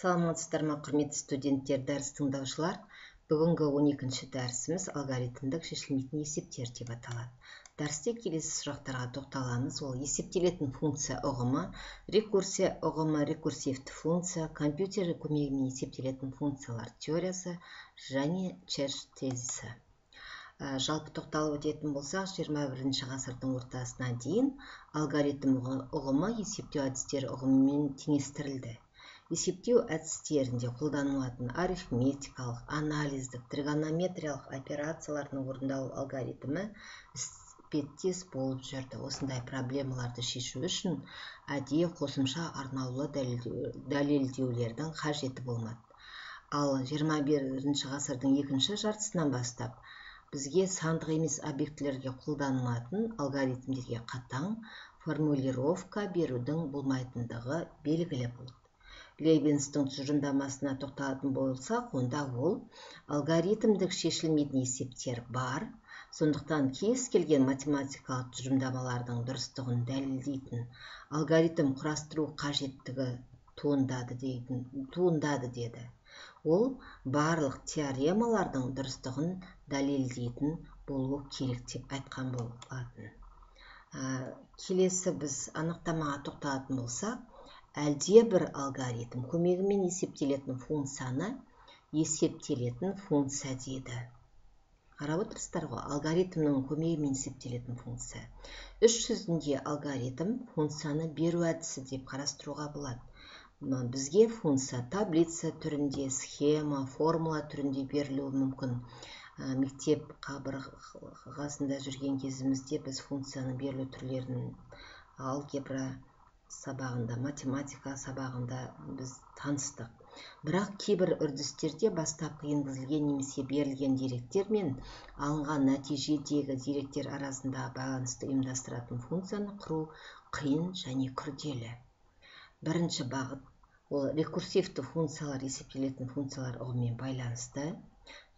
саламатсыздар ма құрметті студенттер дәріс тыңдаушылар. Бүгінгі 12-ші дәрісіміз алгоритмдік шешілмейтін есептер деп аталады. Дәрісте келесі сұрақтарға тоқталамыз ол есептелетін функция ұғымы рекурсия ұғымы рекурсивті функция компьютер көмегімен есептелетін функциялар теориясы және черш тезисі. Ә, жалпы тоқталып өтетін болсақ 21 ғасырдың ортасына дейін алгоритм ұғымы есептеу әдістері ұғымымен теңестірілді. Есептеу әдістерінде қолданылатын арифметикалық анализдік тригонометриялық операциялардың орындалу алгоритмі іспеттес болып жүрді. Осындай проблемаларды шешу үшін әдейі қосымша арнаулы дәлелдеулердің қажеті болмады. Ал 21 ғасырдың екінші жартысынан бастап бізге сандық емес объектілерге қолданылатын алгоритмдерге қатаң формулировка берудің болмайтындығы белгілі болды. Лейбенстің тұжырымдамасына тоқталатын болсақ онда ол алгоритмдік шешілмейтін есептер бар. Сондықтан кез келген математикалық тұжырымдамалардың дұрыстығын дәлелдейтін алгоритм құрастыру қажеттігі туындады дейтін туындады деді. Ол барлық теоремалардың дұрыстығын дәлелдейтін болуы керек деп айтқан болатын. Келесі біз анықтамаға тоқталатын болсақ әлдебір алгоритм көмегімен есептелетін функцияны есептелетін функция дейді. Қарап отырсыздар ғой алгоритмнің көмегімен есептелетін функция. Іс жүзінде алгоритм функцияны беру әдісі деп қарастыруға болады. Бізге функция таблица түрінде схема формула түрінде берілуі мүмкін. Мектеп қабырғасында жүрген кезімізде біз функцияның берілу түрлерін алгебра сабағында математика сабағында біз таныстық. Бірақ кейбір үрдістерде бастапқы енгізілген немесе берілген деректер мен алынған нәтижедегі деректер арасында байланысты ұйымдастыратын функцияны құру қиын және күрделі. Бірінші бағыт ол рекурсивті функциялар есептелетін функциялар ұғымымен байланысты.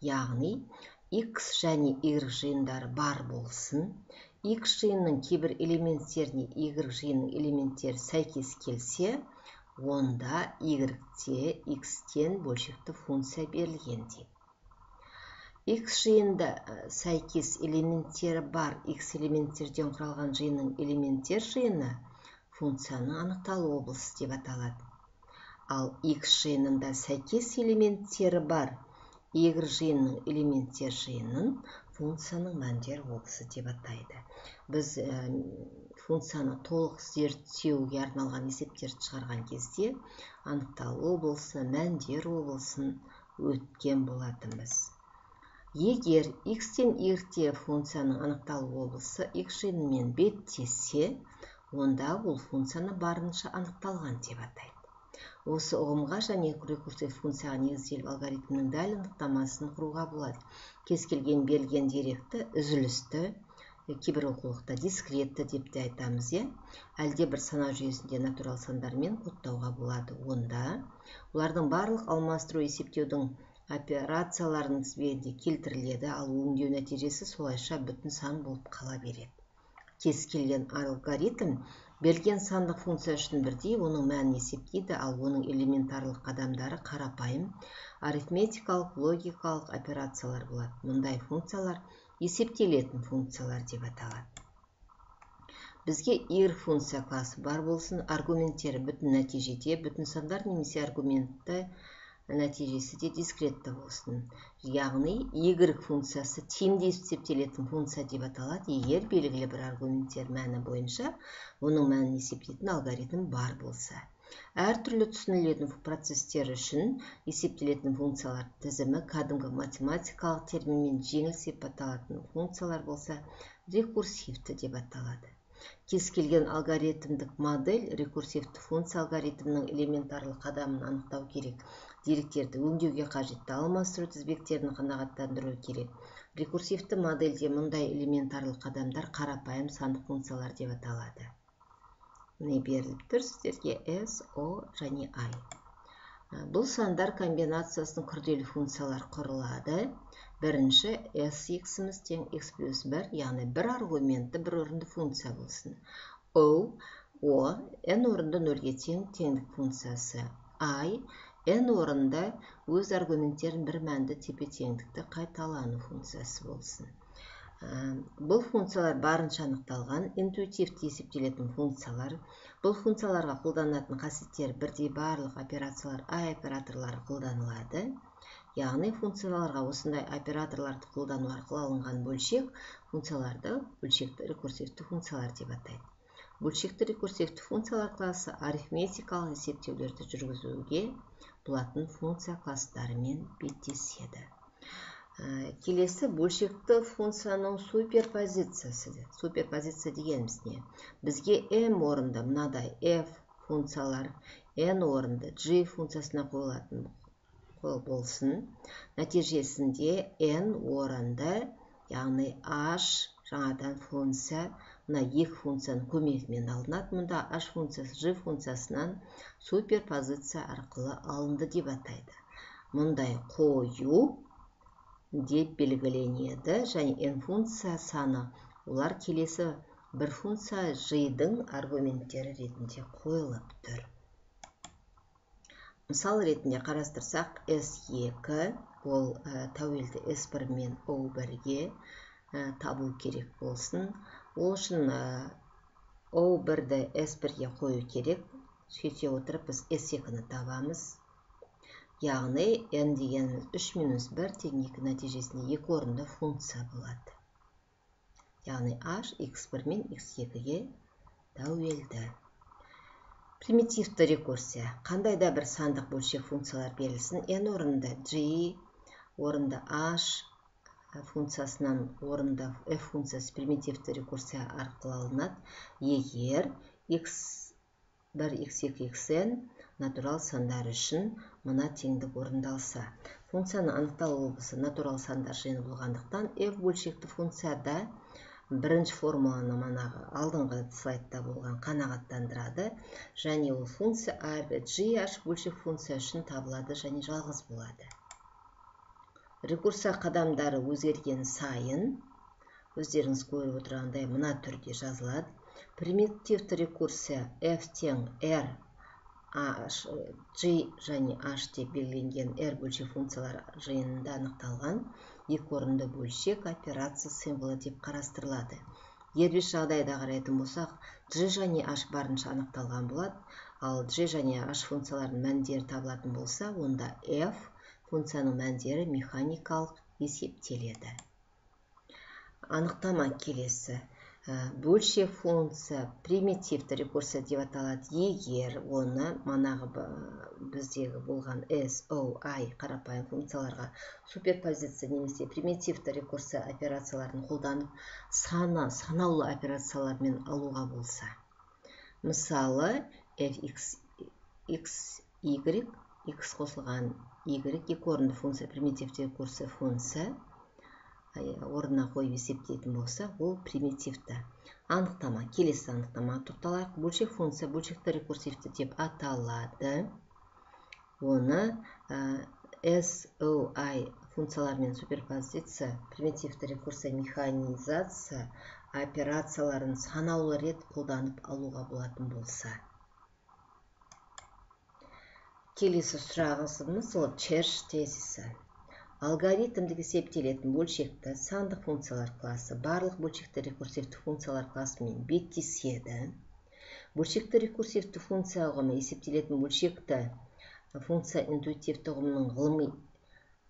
Яғни x және y жиындары бар болсын x жиынының кейбір элементтеріне y жиынының элементтері сәйкес келсе онда y-те x-тен бөлшекті функция берілген дейік x жиынында сәйкес элементтері бар x элементтерден құралған жиынның элементтер жиыны функцияның анықталу облысы деп аталады. Ал x жиынында сәйкес элементтері бар y жиынының элементтер жиынын функцияның мәндер облысы деп атайды. Біз ә, функцияны толық зерттеуге арналған есептерді шығарған кезде анықталу облысы мәндер облысын өткен болатынбыз. Егер x-тен y функцияның анықталу облысы x жиынымен беттессе онда ол функцияны барынша анықталған деп атайды. Осы ұғымға және рекурсив функцияға негізделіп алгоритмнің дәл анықтамасын құруға болады. Кез келген берілген деректі үзілісті кейбір оқулықта дискретті деп те айтамыз иә? Әлде бір санау жүйесінде натурал сандармен кодтауға болады. Онда олардың барлық алмастыру есептеудің операцияларының тізбегінде келтіріледі ал өңдеу нәтижесі солайша бүтін сан болып қала береді. Кез келген алгоритм берілген сандық функция үшін бірдей оның мәнін есептейді ал оның элементарлық қадамдары қарапайым арифметикалық логикалық операциялар болады. Мұндай функциялар есептелетін функциялар деп аталады. Бізге ir функция класы бар болсын аргументтері бүтін нәтижеде бүтін сандар немесе аргументті нәтижесі де дискретті болсын. Яғни y функциясы тиімді есептелетін функция деп аталады. Егер белгілі бір аргументтер мәні бойынша оның мәнін есептейтін алгоритм бар болса. Әртүрлі түсінілетін процестер үшін есептелетін функциялар тізімі кәдімгі математикалық терминмен жеңіл сипатталатын функциялар болса рекурсивті деп аталады. Кез келген алгоритмдік модель рекурсивті функция алгоритмнің элементарлы қадамын анықтау керек. Деректерді өңдеуге қажетті алмастыру тізбектерін қанағаттандыру керек. Рекурсивті модельде мұндай элементарлы қадамдар қарапайым сандық функциялар деп аталады. Міне беріліп тұр сіздерге s o және i. Бұл сандар комбинациясының күрделі функциялар құрылады. Бірінші s xіміз тең x плюс 1 яғни бір аргументті бір орынды функция болсын. O o n орынды нөлге тең теңдік функциясы. I n орында өз аргументтерін бір мәнді тепе теңдікті қайталану функциясы болсын. Бұл функциялар барынша анықталған интуитивті есептелетін функциялар бұл функцияларға қолданатын қасиеттері бірдей барлық операциялар а операторлары қолданылады. Яғни функцияларға осындай операторларды қолдану арқылы алынған бөлшек функцияларды бөлшекті рекурсивті функциялар деп атайды. Бөлшекті рекурсивті функциялар классы арифметикалық есептеулерді жүргізуге болатын функция класстарымен беттеседі. Ә, келесі бөлшекті функцияның суперпозициясы суперпозиция дегеніміз не? Бізге m орында мынадай f функциялар n орынды g функциясына қойылатын болсын. Нәтижесінде n орынды яғни h жаңадан функция мына екі функцияның көмегімен алынады мұнда h функциясы g функциясынан суперпозиция арқылы алынды деп атайды. Мұндай қою деп белгіленеді және n функция саны олар келесі бір функция g-дың аргументтері ретінде қойылып тұр. Мысал ретінде қарастырсақ s2 ол ә, тәуелді s1 мен o1-ге ә, табу керек болсын. Ол үшін о бірді с бірге қою керек. Сөйте отырып біз с екіні табамыз. Яғни n дегеніміз үш минус бір тең екі нәтижесінде екі орынды функция болады. Яғни h x1 мен x2-ге тәуелді примитивті рекурсия. Қандай да бір сандық бөлшек функциялар берілсін n орынды g орынды h функциясынан орында f функциясы примитивті рекурсия арқылы алынады. Егер x1 x2 xn натурал сандар үшін мына теңдік орындалса функцияның анықталу облысы натурал сандар жиыны болғандықтан f бөлшекті функцияда бірінші формуланы манағы алдыңғы слайдта болған қанағаттандырады және ол функция әрбір gh бөлшек функция үшін табылады және жалғыз болады. Рекурсия қадамдары өзгерген сайын өздеріңіз көріп отырғандай мына түрде жазылады. Примитивті рекурсия f тең r h g және h деп белгіленген r бөлшек функциялар жиынында анықталған екі орынды бөлшек операция символы деп қарастырылады. Дербес жағдайда қарайтын болсақ g және h барынша анықталған болады. Ал g және h функцияларының мәндері табылатын болса онда f функцияның мәндері механикалық есептеледі. Анықтама келесі. Ә, бөлшек функция примитивті рекурсия деп аталады. Егер оны манағы біздегі болған s o i қарапайым функцияларға суперпозиция немесе примитивті рекурсия операцияларын қолданып саны санаулы операциялармен алуға болса. Мысалы fx x y x қосылған y екі орынды функция примитивті курсы функция орнына қойып есептейтін болса ол примитивті. Анықтама келесі анықтама тоқталайық бөлшек функция бөлшекті рекурсивті деп аталады. Оны SOI функциялармен суперпозиция примитивті рекурсия механизация операцияларын санаулы рет қолданып алуға болатын болса. Келесі сұрағымыз ол черш тезисі алгоритмдік есептелетін бөлшекті сандық функциялар классы барлық бөлшекті рекурсивті функциялар классымен беттеседі. Бөлшекті рекурсивті функция ұғымы есептелетін бөлшекті функция интуитивті ұғымының ғылыми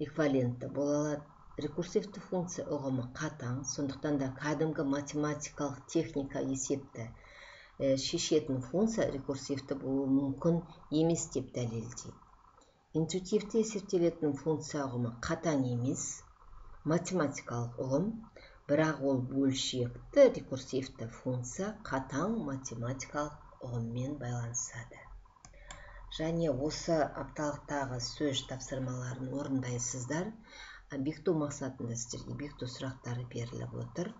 эквиваленті бола алады. Рекурсивті функция ұғымы қатаң сондықтан да кәдімгі математикалық техника есепті шешетін функция рекурсивті болуы мүмкін емес деп дәлелдейді. Интуитивті есептелетін функция ұғымы қатаң емес математикалық ұғым бірақ ол бөлшекті рекурсивті функция қатаң математикалық ұғыммен байланысады. Және осы апталықтағы сөз тапсырмаларын орындайсыздар бекіту мақсатында сіздерге бекіту сұрақтары беріліп отыр.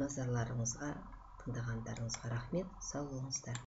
Назарларыңызға тыңдағандарыңызға рахмет. Сау болыңыздар.